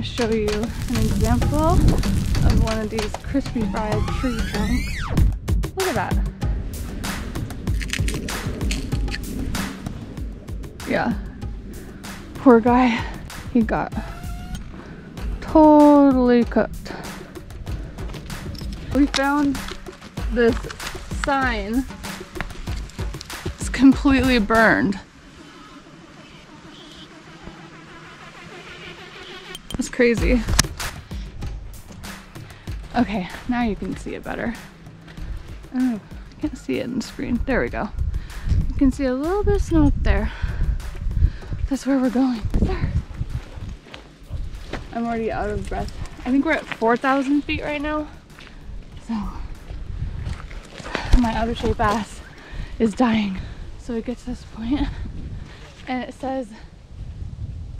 gonna show you an example of one of these crispy fried tree trunks. Look at that. Yeah. Poor guy. He got totally cooked. We found this sign. It's completely burned. Crazy. Okay, now you can see it better. Oh, I can't see it in the screen. There we go. You can see a little bit of snow up there. That's where we're going. There. I'm already out of breath. I think we're at 4,000 feet right now. So my out of shape ass is dying. So we get to this point and it says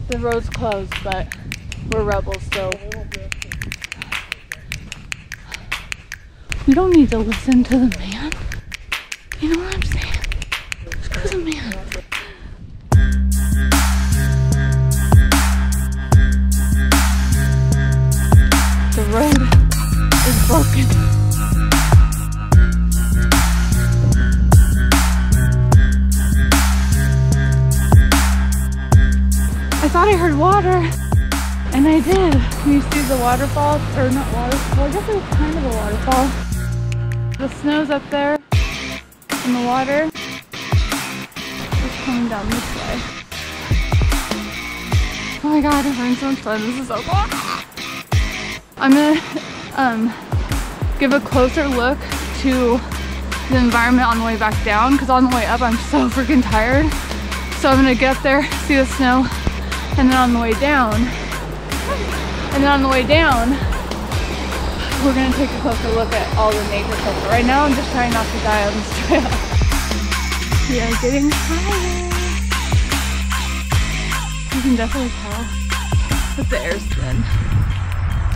the road's closed, but we're rebels, so we don't need to listen to the man. You know what I'm saying? Screw the man. The road is broken. I thought I heard water, and I did. Can you see the waterfall? Or not waterfall, I guess it was kind of a waterfall. The snow's up there, and the water is coming down this way. Oh my god, I'm having so much fun. This is so cool. I'm gonna um, give a closer look to the environment on the way back down because on the way up I'm so freaking tired. So I'm gonna get up there, see the snow, and then on the way down, and then on the way down, we're gonna take a closer look at all the nature stuff. Right now I'm just trying not to die on this trail. we are getting higher. You can definitely tell that the air's thin.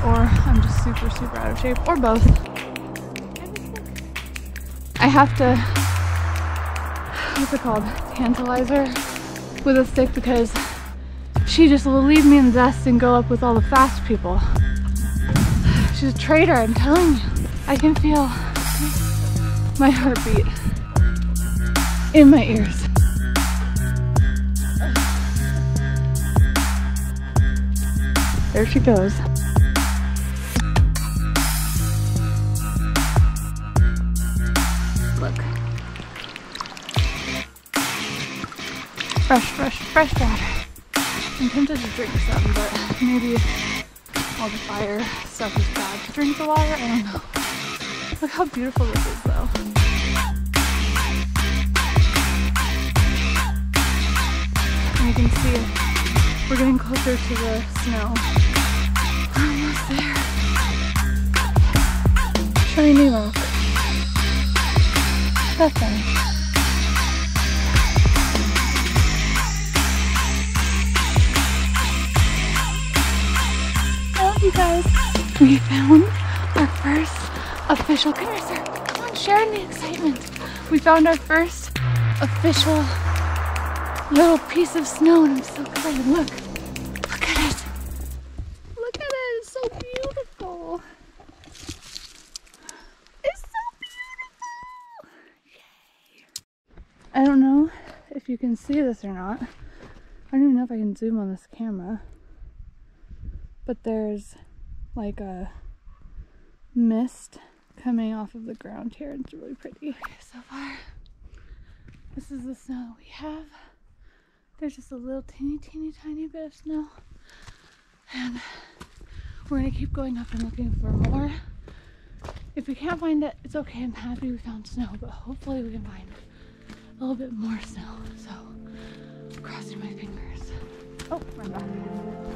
Or I'm just super, super out of shape, or both. I have to, what's it called? Tantalize her with a stick because she just will leave me in the dust and go up with all the fast people. She's a traitor, I'm telling you. I can feel my heartbeat in my ears. There she goes. Look. Fresh, fresh, fresh water. I'm tempted to drink some, but maybe all the fire stuff is bad to drink the water. I don't know. Look how beautiful this is, though. And you can see it. We're getting closer to the snow. We're almost there. Shiny rock. That's nice. Guys. We found our first official, here come on, share in the excitement. We found our first official little piece of snow and I'm so excited. Look, look at it. Look at it, it's so beautiful. It's so beautiful. Yay. I don't know if you can see this or not. I don't even know if I can zoom on this camera. But there's like a mist coming off of the ground here. It's really pretty. Okay, so far, this is the snow we have. There's just a little teeny, teeny, tiny bit of snow. And we're gonna keep going up and looking for more. If we can't find it, it's okay. I'm happy we found snow, but hopefully we can find a little bit more snow. So, crossing my fingers. Oh, we're back.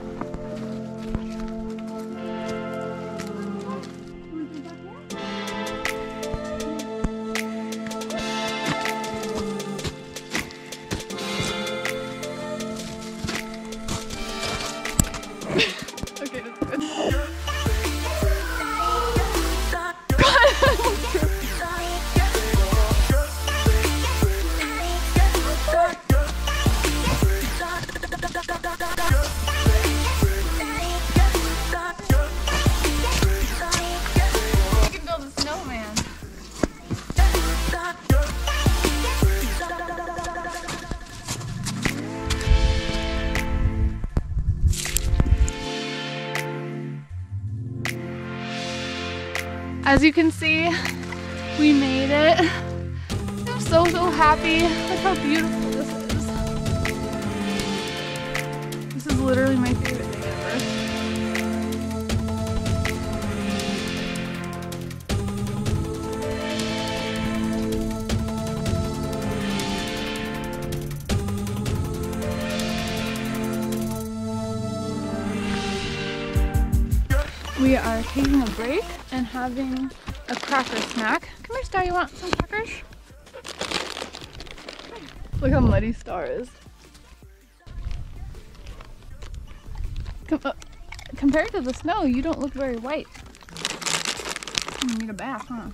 As you can see, we made it. I'm so, so happy. Look how beautiful this is. This is literally my favorite day ever. We are taking a break and having a cracker snack. Come here, Star. You want some crackers? Look how muddy Star is. Com uh, compared to the snow, you don't look very white. You need a bath, huh?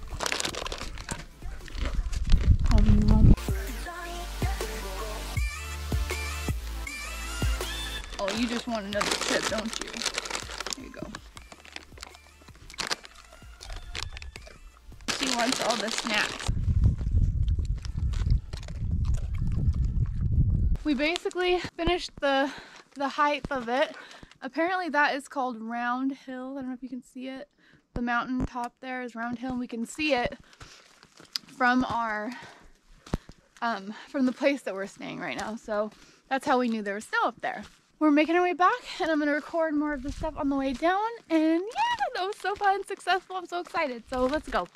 Oh, you just want another chip, don't you All the snacks. We basically finished the the height of it. Apparently that is called Round Hill. I don't know if you can see it. The mountain top there is Round Hill and we can see it from our um from the place that we're staying right now. So that's how we knew there was snow up there. We're making our way back and I'm gonna record more of the stuff on the way down and yeah, that was so fun, successful. I'm so excited. So let's go.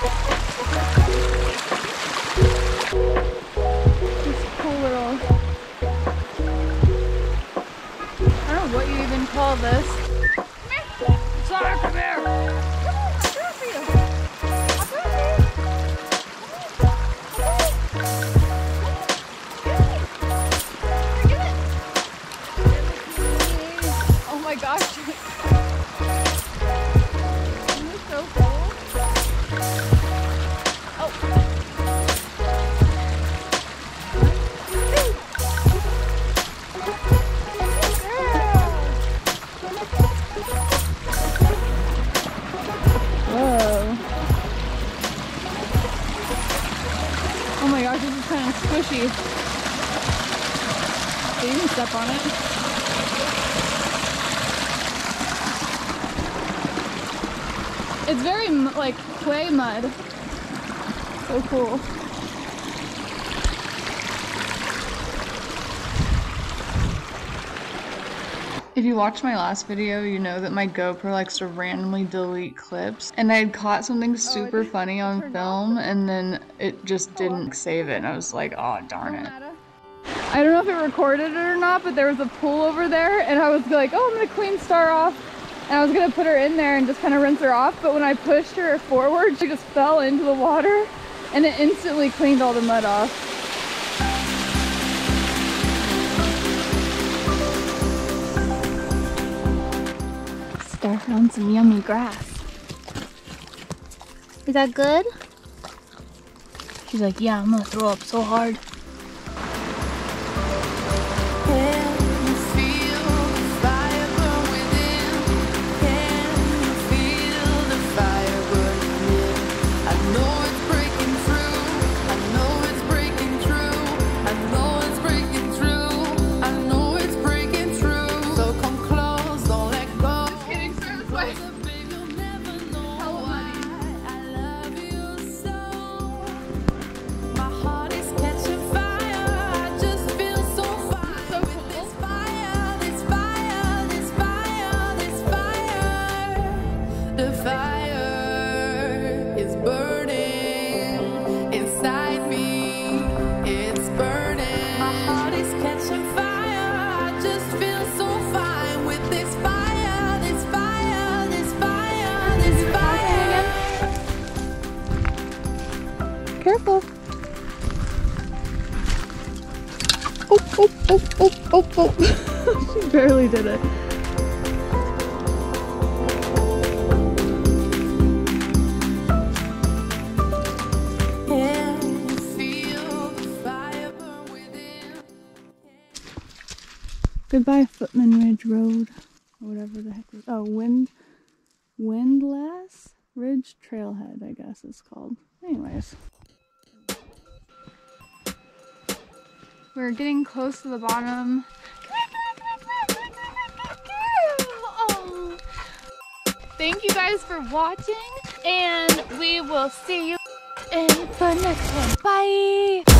The mud So you can step on it. It's very like clay mud. So cool. If you watched my last video, you know that my GoPro likes to randomly delete clips. And I had caught something super funny on film and then it just didn't save it. And I was like, oh, darn it. I don't know if it recorded it or not, but there was a pool over there and I was like, oh, I'm gonna clean Star off. And I was gonna put her in there and just kind of rinse her off. But when I pushed her forward, she just fell into the water and it instantly cleaned all the mud off. Found some yummy grass. Is that good? She's like, yeah, I'm gonna throw up so hard. Oh, oh, oh, oh, she barely did it. Goodbye, Footman Ridge Road, or whatever the heck. Oh, Wind, Windlass Ridge Trailhead, I guess it's called. Anyways, we're getting close to the bottom. Thank you guys for watching, and we will see you in the next one. Bye.